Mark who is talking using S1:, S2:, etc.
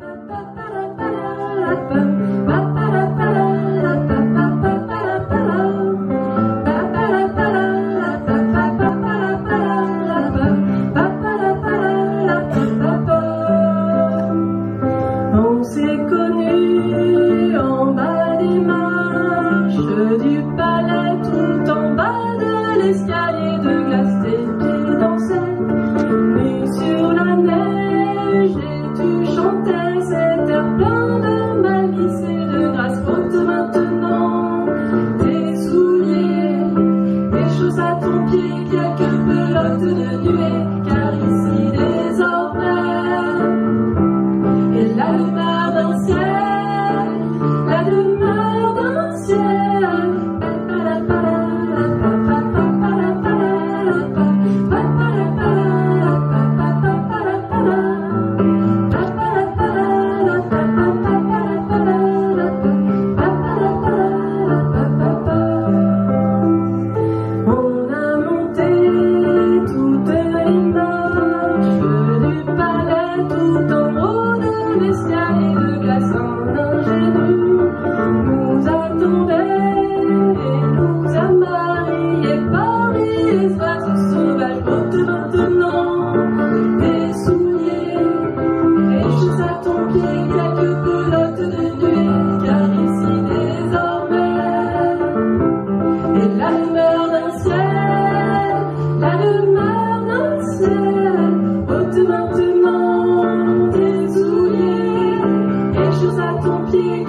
S1: ba, ba, ba. qui, quelqu'un pelote de nuée, car ici En haut de de glace en ingénue, nous attendons et nous amarillons. Et Paris, espace sauvage, haute maintenant, des souliers, riche à ton pied, quelques pelotes de nuit, car ici désormais, et la demeure d'un ciel, la demeure d'un ciel, haute maintenant. 总撇一